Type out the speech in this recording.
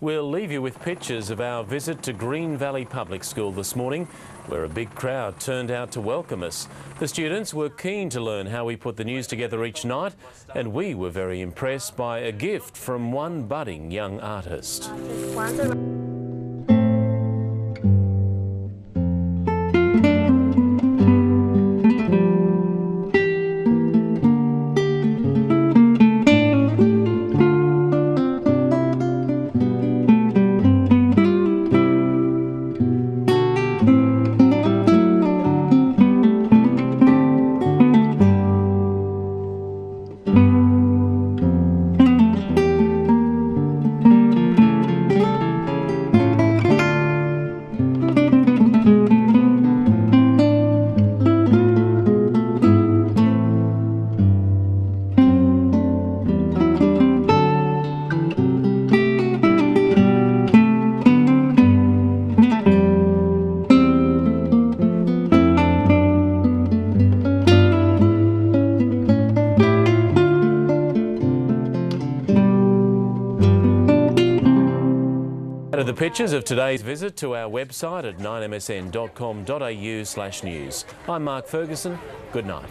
We'll leave you with pictures of our visit to Green Valley Public School this morning, where a big crowd turned out to welcome us. The students were keen to learn how we put the news together each night, and we were very impressed by a gift from one budding young artist. Added the pictures of today's visit to our website at 9msn.com.au slash news. I'm Mark Ferguson. Good night.